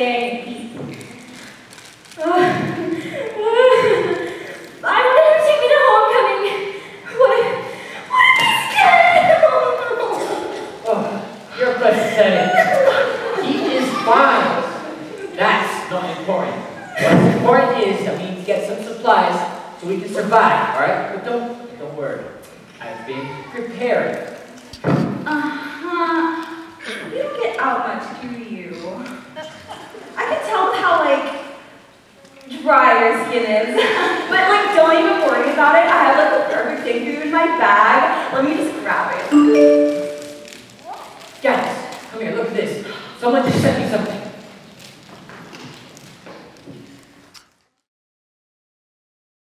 stay in peace. I've never homecoming. What, what if he's oh, you're pathetic. he is fine. That's not important. What's important is that we need to get some supplies so we can survive, alright? But don't, don't worry. I've been prepared. Dry your skin is. but, like, don't even worry about it. I have, like, the perfect thing for you in my bag. Let me just grab it. Guys, come here, look at this. Someone just sent me some